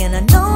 and I know